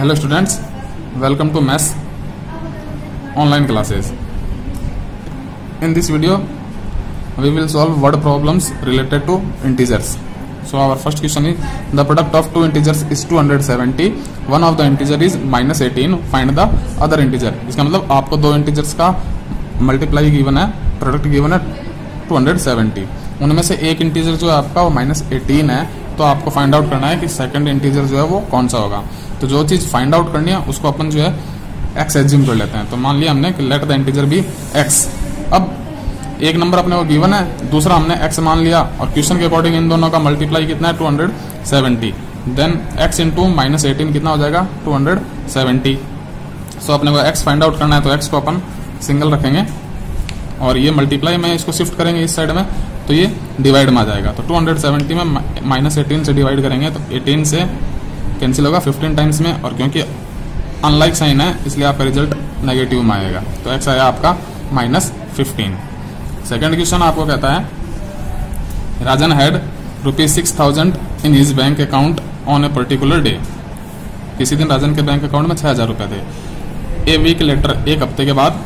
Hello students welcome to maths online classes in this video we will solve word problems related to integers so our first question is the product of two integers is 270 one of the integer is minus eighteen find the other integer इसका मतलब आपको दो integers का multiply given है product given है 270 उनमें से एक इंटीजर जो है आपका माइनस है. तो आपको फाइंड आउट करना है कि सेकेंड इंटीजर जो है वो कौन सा होगा. तो जो चीज़ फाइंड आउट करनी है, उसको अपन जो है एक्स एज्यूम कर लेते हैं। तो मान लिया हमने कि let the integer be x अब एक नंबर अपने को गिवन है, दूसरा हमने एक्स मान लिया, और क्वेश्चन के अकॉर्डिंग इन दोनों का मल्टीप्लाई कितना है? Two hundred seventy then x into minus eighteen कितना हो जाएगा? टू हंड्रेड सेवेंटी सो अपने को एक्स फाइंड आउट करना है तो एक्स को अपन सिंगल रखेंगे। और ये मल्टीप्लाई में इसको शिफ्ट करेंगे इस साइड में तो ये डिवाइड में आ जाएगा। तो 270 में माइनस एटीन से डिवाइड करेंगे तो 18 से कैंसिल होगा 15 टाइम्स में और क्योंकि अनलाइक साइन है, इसलिए आपका रिज़ल्ट नेगेटिव में आएगा। तो एक्स आया आपका माइनस फिफ्टीन सेकेंड क्वेश्चन आपको कहता है Rajan had rupees six thousand in his bank account on a particular day किसी दिन राजन के बैंक अकाउंट में छह हज़ार रुपए थे। ए वीक लेटर एक हफ़्ते के बाद,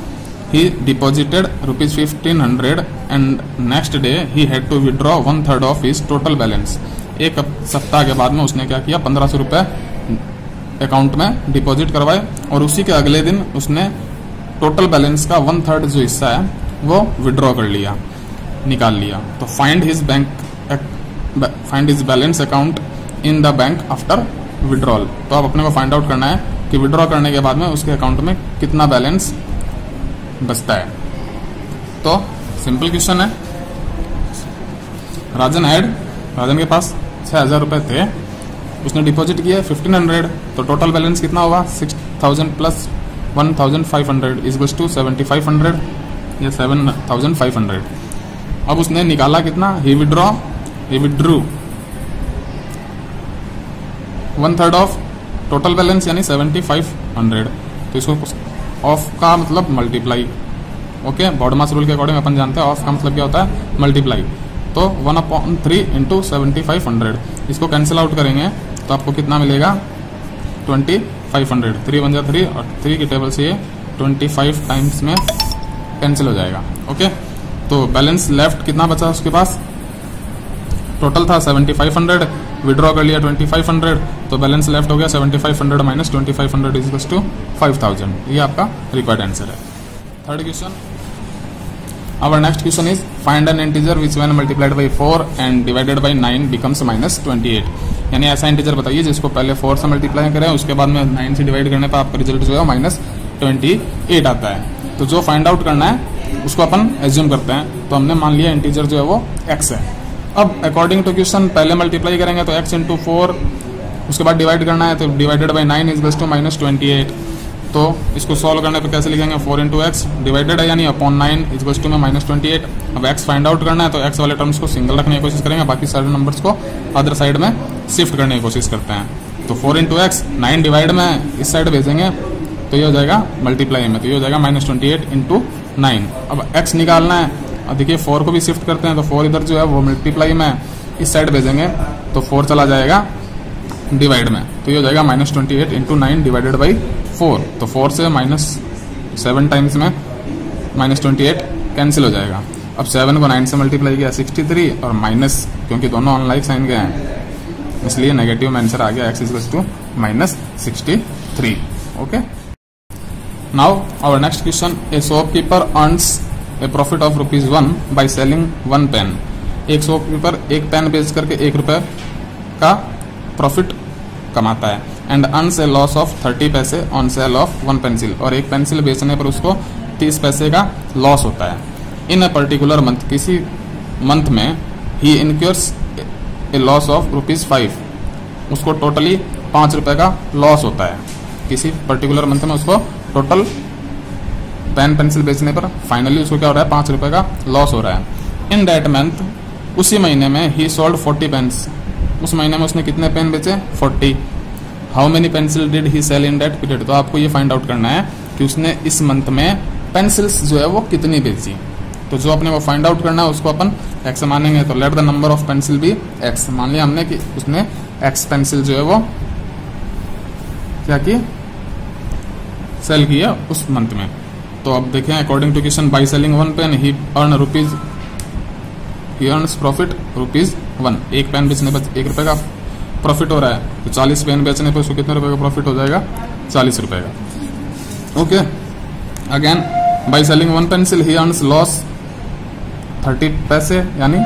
he deposited rupees 1500 and next day, he had to withdraw one third of his total balance. एक सप्ताह के बाद में उसने क्या किया? पंद्रह सौ रुपए अकाउंट में डिपॉजिट करवाए और उसी के अगले दिन उसने टोटल बैलेंस का वन थर्ड जो हिस्सा है, वो विड्रॉ कर लिया, निकाल लिया। तो find his bank find his balance account in the bank after withdrawal तो आप अपने को फाइंड आउट करना है कि विड्रॉ करने के बाद में उसके अकाउंट में कितना बैलेंस बचता है। तो सिंपल क्वेश्चन है। राजन हैड राजन के पास। छह हज़ार रुपए थे। उसने डिपॉजिट किया फिफ्टीन हंड्रेड तो टोटल बैलेंस कितना होगा? Six thousand plus one thousand five hundred is to seventy five hundred या सेवन थाउज़ेंड फाइव हंड्रेड अब उसने निकाला कितना? He withdraw he withdrew one third of total balance यानी सेवेंटी फाइव हंड्रेड तो इसको ऑफ़ का मतलब multiply okay BODMAS rule के अकॉर्डिंग अपन जानते हैं ऑफ़ का मतलब क्या होता है? मल्टीप्लाई तो one upon three into seventy five hundred इसको कैंसिल आउट करेंगे तो आपको कितना मिलेगा? Twenty five hundred three one जा थ्री और थ्री की टेबल से ये ट्वेंटी फाइव टाइम्स में कैंसिल हो जाएगा ओके तो बैलेंस लेफ़्ट कितना बचा उसके पास? टोटल था सेवेंटी फाइव हंड्रेड विड्रॉ कर लिया ट्वेंटी फाइव हंड्रेड तो बैलेंस लेफ़्ट हो गया seventy five hundred minus twenty five hundred is to five thousand ये आपका रिक्वायर्ड आंसर है। Third question our next question is, find an integer which when multiplied by 4 and divided by 9 becomes minus 28 यानी ऐसा integer बताइए जिसको पहले 4 से multiply करें, उसके बाद में 9 से डिवाइड करने पर आपका रिज़ल्ट जो है माइनस 28 आता है। तो जो फाइंड आउट करना है, उसको अपन एज्यूम करते हैं। तो हमने मान लिया इंटीजर जो है वो x है। अब अकॉर्डिंग टू क्वेश्चन पहले मल्टीप्लाई करेंगे तो x इंटू फोर उसके बाद डिवाइड करना है तो divided by nine is to minus twenty eight तो इसको सॉल्व करने पे कैसे लिखेंगे? फोर इंटू एक्स डिवाइडेड है, यानी अपॉन नाइन इज़ टू में माइनस ट्वेंटी एट अब एक्स फाइंड आउट करना है तो एक्स वाले टर्म्स को सिंगल रखने की कोशिश करेंगे, बाकी सारे नंबर्स को अदर साइड में शिफ्ट करने की कोशिश करते हैं। तो four into x nine divide में इस साइड भेजेंगे तो ये हो जाएगा मल्टीप्लाई में तो ये हो जाएगा minus twenty eight into nine अब एक्स निकालना है, अब देखिए फोर को भी शिफ्ट करते हैं तो फोर इधर जो है वो मल्टीप्लाई में इस साइड भेजेंगे तो फोर चला जाएगा डिवाइड में तो ये हो जाएगा minus twenty eight into nine divided by four तो फोर से माइनस सेवन टाइम्स में माइनस ट्वेंटी एट कैंसिल हो जाएगा। अब सेवन को नाइन से मल्टीप्लाई किया सिक्सटी थ्री और माइनस क्योंकि दोनों अनलाइक साइन के हैं। इसलिए नेगेटिव में आंसर आ गया x is to minus sixty three okay now our next question a shopkeeper earns a profit of rupees one by selling one pen एक शॉपकीपर एक पेन बेच करके एक रुपए का प्रॉफिट कमाता है। And an a loss of thirty paise on sale of one pencil और एक पेंसिल बेचने पर उसको तीस पैसे का लॉस होता है। इन अ पर्टिकुलर मंथ किसी मंथ में he incurs a loss of rupees five उसको टोटली पाँच रुपए का लॉस होता है। किसी पर्टिकुलर मंथ में उसको टोटल पेन पेंसिल बेचने पर फाइनली उसको क्या हो रहा है? पाँच रुपए का लॉस हो रहा है। इन दैट मंथ उसी महीने में ही सोल्ड फोर्टी पेन्स उस महीने में उसने कितने पेन बेचे? Forty. How many pencil did he sell in that period तो आपको ये फाइंड आउट करना है कि उसने इस मंथ में पेंसिल्स जो है वो कितनी बेची। तो जो अपने को फाइंड आउट करना है, उसको अपन एक्स मानेंगे तो let the number of pencil भी एक्स मान लिया हमने कि उसने एक्स पेंसिल जो है वो क्या की? सेल की है उस मंथ में। तो अब देखें according to question by selling one pen he earn rupees he earns profit rupees one एक पेन बेचने पर एक रुपए का प्रॉफिट हो रहा है। तो चालीस पेन बेचने पर उसको कितने रुपए का प्रॉफिट हो जाएगा? चालीस रुपए का। Okay again by selling one pencil he earns loss thirty paise, यानी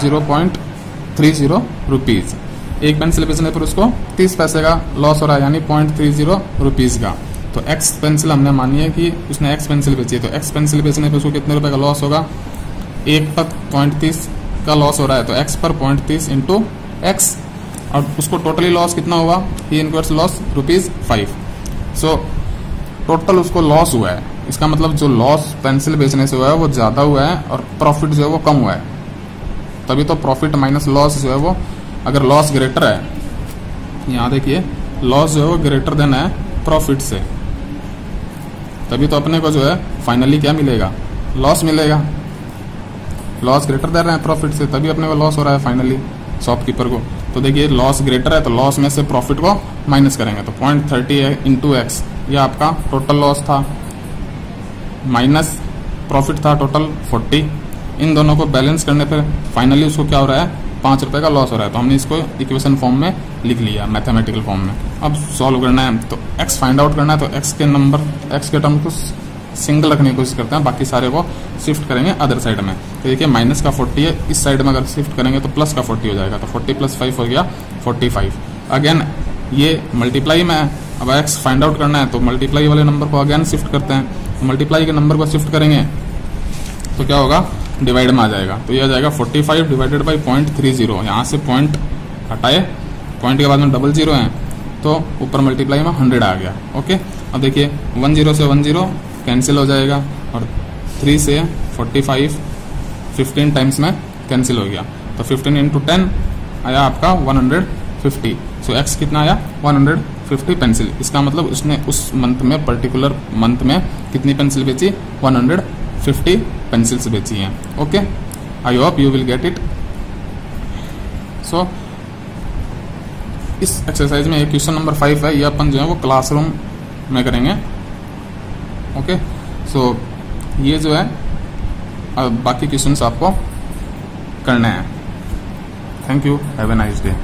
zero point three zero rupees एक पेंसिल बेचने पर उसको तीस पैसे का लॉस हो रहा है, यानी पॉइंट थ्री ज़ीरो रुपीज़ का। तो एक्स पेंसिल हमने मानी है कि उसने एक्स पेंसिल बेची है। तो एक्स पेंसिल बेचने पर उसको कितने रुपए का लॉस होगा? एक पर पॉइंट तीस का लॉस हो रहा है तो एक्स पर पॉइंट तीस इंटू एक्स और उसको टोटली लॉस कितना हुआ? He incurs loss rupees five so total उसको लॉस हुआ है। इसका मतलब जो लॉस पेंसिल बेचने से हुआ है, वो ज़्यादा हुआ है और प्रॉफिट जो है वो कम हुआ है। तभी तो प्रॉफिट माइनस लॉस जो है वो, अगर लॉस ग्रेटर है, यहाँ देखिए लॉस जो है वो ग्रेटर देन है प्रॉफिट से। तभी तो अपने को जो है फाइनली क्या मिलेगा? लॉस मिलेगा। लॉस ग्रेटर दे रहे हैं प्रॉफिट से, तभी अपने लॉस हो रहा है फाइनली शॉपकीपर को। तो देखिए लॉस ग्रेटर है तो लॉस में से प्रॉफिट को माइनस करेंगे। तो पॉइंट थर्टी है इंटू एक्स ये आपका टोटल लॉस था। माइनस प्रॉफिट था टोटल फोर्टी इन दोनों को बैलेंस करने पर फाइनली उसको क्या हो रहा है? पाँच रुपए का लॉस हो रहा है। तो हमने इसको इक्वेशन फॉर्म में लिख लिया मैथमेटिकल फॉर्म में। अब सॉल्व करना है। तो एक्स फाइंड आउट करना है तो एक्स के नंबर एक्स के टर्म को सिंगल रखने की कोशिश करते हैं, बाकी सारे को शिफ्ट करेंगे अदर साइड में। तो देखिए माइनस का फोर्टी है, इस साइड में अगर शिफ्ट करेंगे तो प्लस का फोर्टी हो जाएगा। तो फोर्टी प्लस फाइव हो गया फोर्टी फाइव अगेन ये मल्टीप्लाई में है अब एक्स फाइंड आउट करना है तो मल्टीप्लाई वाले नंबर को अगेन शिफ्ट करते हैं। तो मल्टीप्लाई के नंबर को शिफ्ट करेंगे तो क्या होगा? डिवाइड में आ जाएगा। तो ये आ जाएगा 45 divided by point three zero यहाँ से पॉइंट हटाए पॉइंट के बाद में डबल ज़ीरो है तो ऊपर मल्टीप्लाई में हंड्रेड आ गया। ओके अब देखिए वन ज़ीरो से वन ज़ीरो कैंसिल हो जाएगा और थ्री से फोर्टी फाइव फिफ्टीन टाइम्स में कैंसिल हो गया। तो फिफ्टीन इंटू टेन आया आपका one hundred fifty so x कितना आया? वन हंड्रेड फिफ्टी पेंसिल इसका मतलब उसने उस मंथ में पर्टिकुलर मंथ में कितनी पेंसिल बेची? वन हंड्रेड फिफ्टी पेंसिल्स बेची हैं। Okay I hope you will get it so इस एक्सरसाइज में क्वेश्चन नंबर फाइव है। ये अपन जो है वो क्लासरूम में करेंगे। ओके सो ये जो है बाकी क्वेश्चन आपको करने हैं। Thank you have a nice day